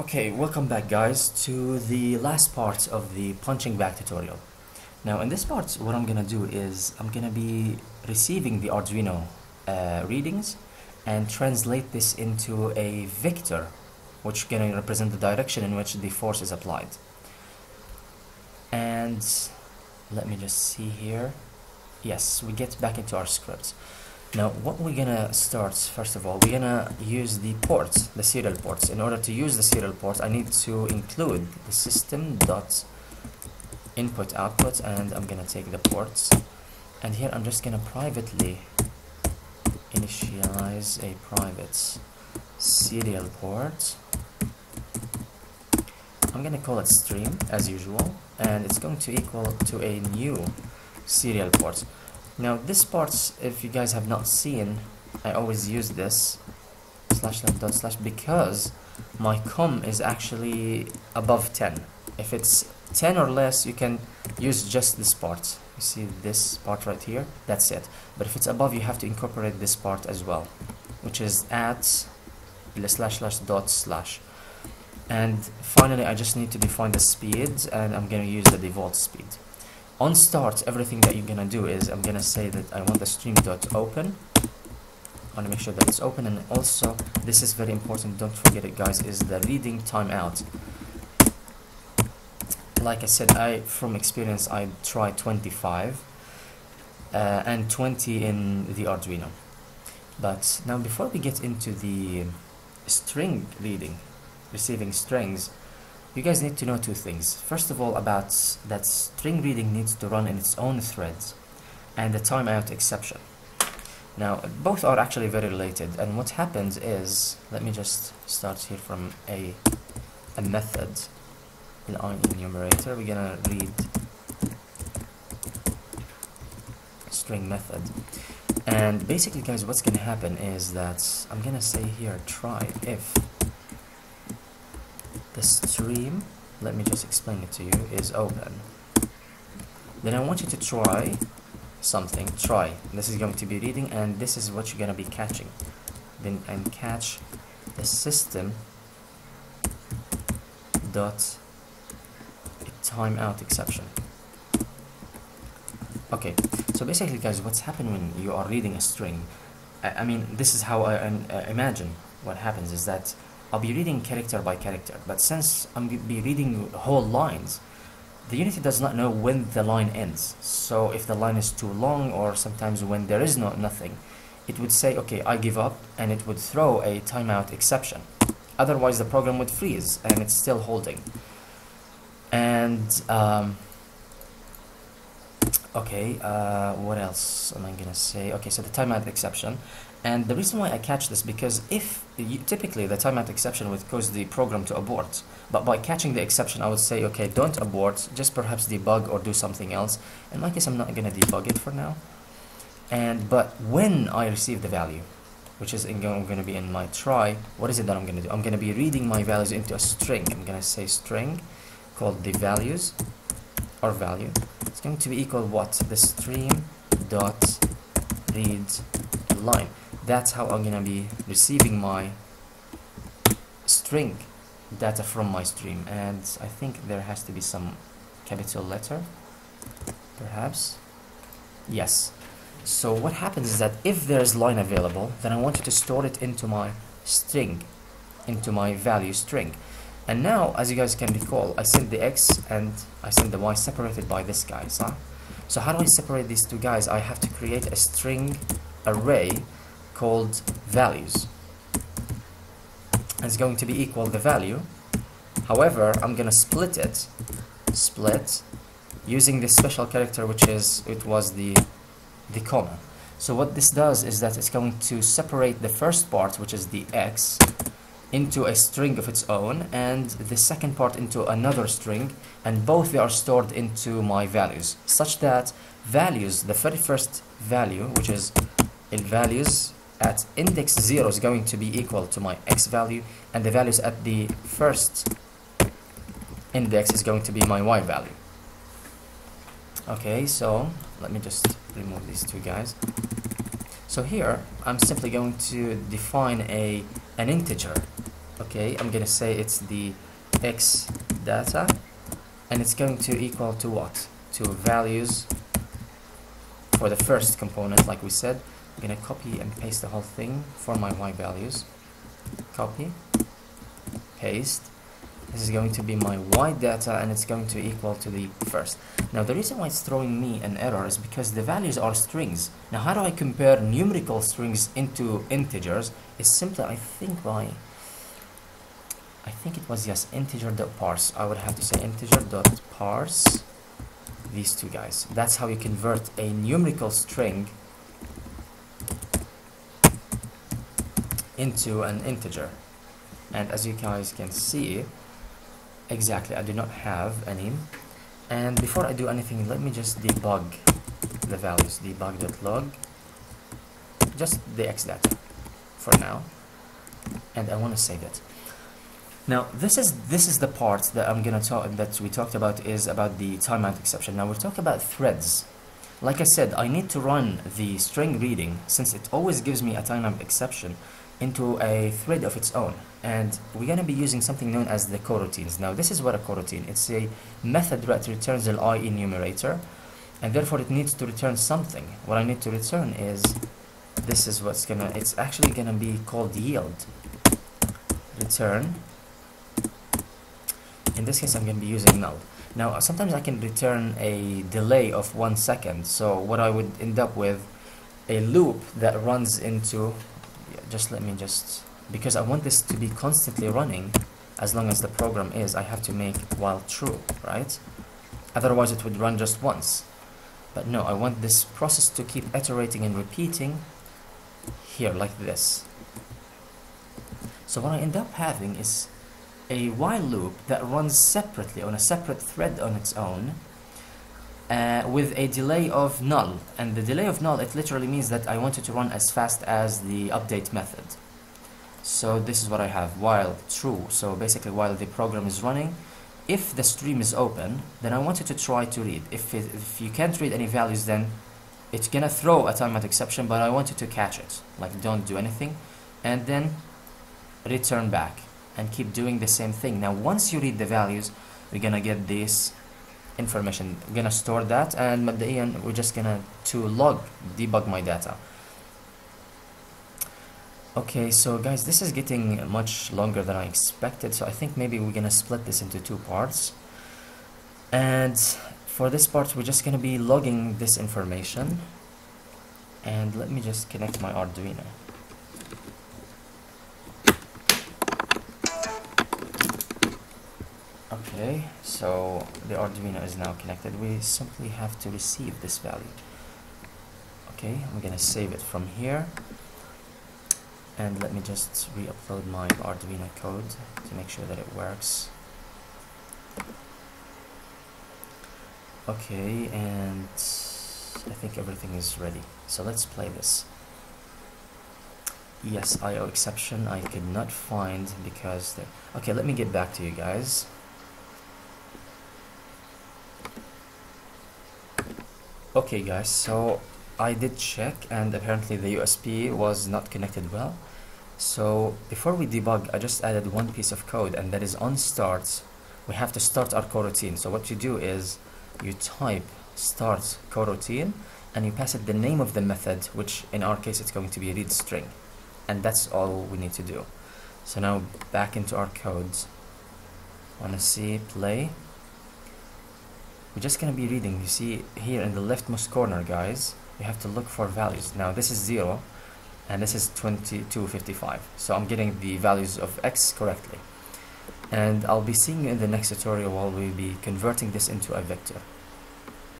Okay, welcome back guys to the last part of the punching bag tutorial. Now in this part what I'm gonna do is I'm gonna be receiving the Arduino uh, readings and translate this into a vector which gonna represent the direction in which the force is applied. And let me just see here. Yes, we get back into our script. Now, what we're gonna start, first of all, we're gonna use the ports, the serial ports. In order to use the serial ports, I need to include the system dot input output, and I'm gonna take the ports. And here I'm just gonna privately initialize a private serial port. I'm gonna call it stream as usual, and it's going to equal to a new serial port. Now this part, if you guys have not seen, I always use this slash left dot slash because my com is actually above 10. If it's 10 or less, you can use just this part. You see this part right here? That's it. But if it's above, you have to incorporate this part as well, which is at slash slash dot slash. And finally, I just need to define the speed, and I'm going to use the default speed on start everything that you're gonna do is I'm gonna say that I want the stream dot open. I want to make sure that it's open and also this is very important don't forget it guys is the reading timeout. Like I said I from experience I tried 25 uh, and 20 in the Arduino. But now before we get into the string reading receiving strings you guys need to know two things. First of all, about that string reading needs to run in its own threads and the timeout exception. Now, both are actually very related, and what happens is, let me just start here from a, a method in our enumerator. We're gonna read string method. And basically, guys, what's gonna happen is that I'm gonna say here try if the stream let me just explain it to you is open. Then I want you to try something. Try. This is going to be reading and this is what you're going to be catching. Then and catch the system dot timeout exception. Okay so basically guys what's happening when you are reading a string? I, I mean this is how I uh, imagine what happens is that I'll be reading character by character, but since I'm be reading whole lines, the Unity does not know when the line ends. So if the line is too long or sometimes when there is no nothing, it would say, okay, I give up, and it would throw a timeout exception. Otherwise, the program would freeze, and it's still holding. And, um, okay, uh, what else am I going to say? Okay, so the timeout exception. And the reason why I catch this because if you, typically the timeout exception would cause the program to abort, but by catching the exception, I would say, okay, don't abort, just perhaps debug or do something else. In my case, I'm not going to debug it for now. And but when I receive the value, which is going to be in my try, what is it that I'm going to do? I'm going to be reading my values into a string. I'm going to say string called the values or value. It's going to be equal what? The stream dot read line that's how I'm gonna be receiving my string data from my stream. And I think there has to be some capital letter perhaps. Yes. So what happens is that if there's line available then I want you to store it into my string into my value string. And now as you guys can recall I sent the X and I sent the Y separated by this guy so, so how do I separate these two guys? I have to create a string array called values. It's going to be equal the value. However, I'm going to split it, split, using this special character which is, it was the, the comma. So what this does is that it's going to separate the first part, which is the x, into a string of its own, and the second part into another string, and both they are stored into my values, such that values, the very first value, which is in values at index 0 is going to be equal to my x value and the values at the first index is going to be my y value. Okay so let me just remove these two guys. So here I'm simply going to define a an integer. Okay I'm gonna say it's the x data and it's going to equal to what? To values for the first component like we said I'm gonna copy and paste the whole thing for my y values. Copy paste. This is going to be my y data and it's going to equal to the first. Now the reason why it's throwing me an error is because the values are strings. Now how do I compare numerical strings into integers? Is simply I think by I think it was yes integer dot parse. I would have to say integer dot parse these two guys. That's how you convert a numerical string into an integer. And as you guys can see exactly I do not have any. And before I do anything let me just debug the values. Debug.log just the x data for now. And I want to save it. Now this is this is the part that I'm gonna talk that we talked about is about the timeout exception. Now we'll talk about threads. Like I said I need to run the string reading since it always gives me a timeout exception into a thread of its own. And we're going to be using something known as the coroutines. Now this is what a coroutine it's a method that returns an i enumerator and therefore it needs to return something. What I need to return is this is what's gonna it's actually gonna be called yield. Return. In this case I'm going to be using null. Now sometimes I can return a delay of one second. So what I would end up with a loop that runs into just let me just because I want this to be constantly running as long as the program is I have to make while true right? Otherwise it would run just once. But no I want this process to keep iterating and repeating here like this. So what I end up having is a while loop that runs separately on a separate thread on its own uh, with a delay of null. And the delay of null it literally means that I want it to run as fast as the update method. So this is what I have while true. So basically while the program is running if the stream is open then I want it to try to read. If, it, if you can't read any values then it's gonna throw a timeout exception but I want it to catch it. Like don't do anything. And then return back and keep doing the same thing. Now once you read the values we're gonna get this information I'm gonna store that and مبدئيا we're just gonna to log debug my data okay so guys this is getting much longer than I expected so I think maybe we're gonna split this into two parts and for this part we're just gonna be logging this information and let me just connect my Arduino Okay so the Arduino is now connected. We simply have to receive this value. Okay I'm gonna save it from here. And let me just re-upload my Arduino code to make sure that it works. Okay and I think everything is ready. So let's play this. Yes IO exception I could not find because the okay let me get back to you guys okay guys so I did check and apparently the USB was not connected well. So before we debug I just added one piece of code and that is on start we have to start our coroutine so what you do is you type start coroutine and you pass it the name of the method which in our case it's going to be read string. And that's all we need to do. So now back into our codes. Wanna see play we're just going to be reading you see here in the leftmost corner guys you have to look for values. Now this is 0 and this is 2255 so I'm getting the values of x correctly. And I'll be seeing you in the next tutorial while we'll be converting this into a vector